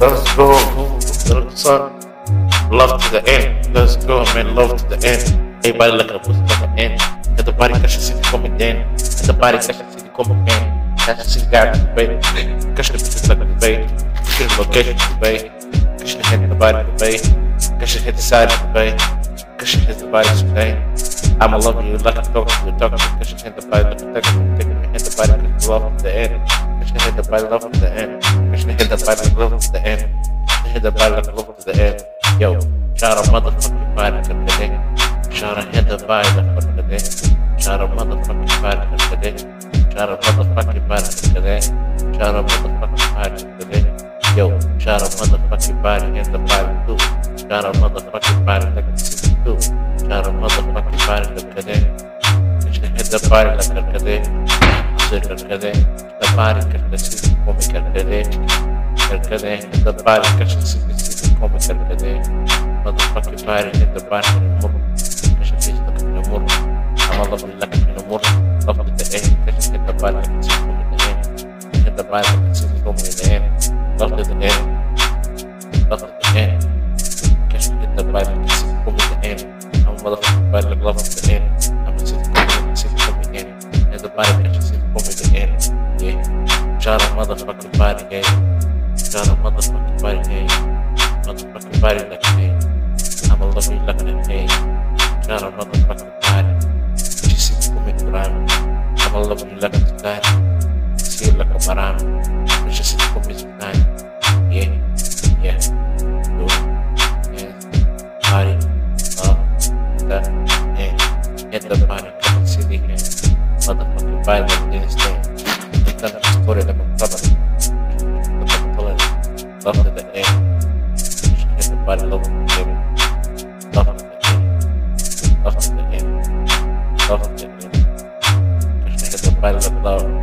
Let's go. Son. Love to the end. Let's go, man. Love to the end. Everybody looking at pussy like an end. Get the body caixa assim como den. Get the body caixa assim como can. Caixa assim gato de bait. Caixa de pussy like the bait. Caixa de location de bait. Caixa de head the body the bait. Caixa de head the side the bait. Caixa de head the body the. I'ma love you like a dog to the dog. Caixa de head the body like a dog. Taking me head the body like love to the end. De head the body love to the end. De head the body love to the end. Hit the like a look to the end. Yo, shout out motherfucking body to the day. Shout out hit the body like to the day. Shout out motherfucking body to the day. Shout out motherfucking body to the day. Shout out motherfucking body to the day. Yo, shout out motherfucking body in the body too. Shout out motherfucking body like a 62. Shout out motherfucking body to the day. Hit the body like a day. Sit see the day. The body, catch the city, city, come carcadé. Motherfucking body, hit the body, in the murro. Catch the face, look in the murro. I'm all over like in the murro. Love with the end, catch hit the body, like it's come in the end. Hit the body, like it's come in the end. Motherfucking body, yeah. Got a motherfucking body, hey. Motherfucking body like hey. I'ma love you like an hey. Got a motherfucking body. She see me crime. I'ma love you like a sky. See you like a maram. She see me tonight. Yeah, yeah. Do yeah. Body, love, that, yeah. Get the body, come and see the hand. Motherfucking body like this thing. It's not a story like cover. Love to the end. Hit the body low to the end. Love to the end. Love to the end. Love to the end. The body low.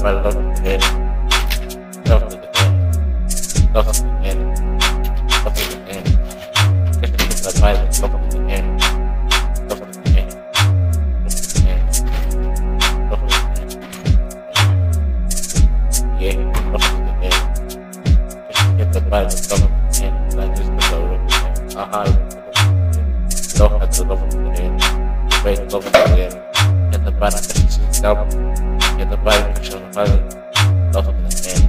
Love to the head. Love the end. Love the the the body, love the the end. Love the end. Love the. Yeah, love the the end. The picture on the bike. Love in.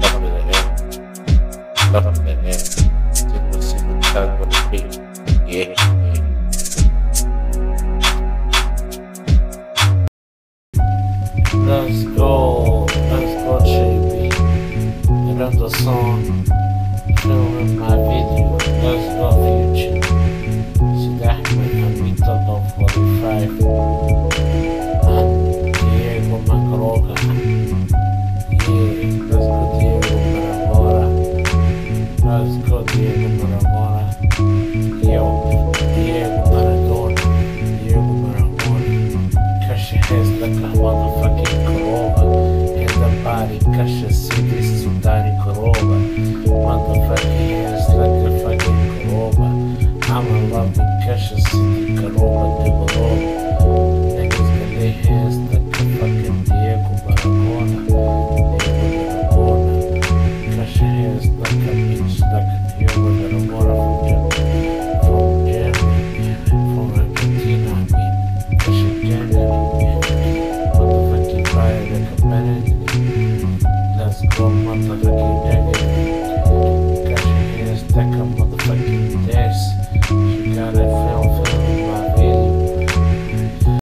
Love in the air. Love in. Take the the with the. Yeah. Let's go, let's go, JB. Another song, love me, precious, come on, and do the Lord. Niggas, when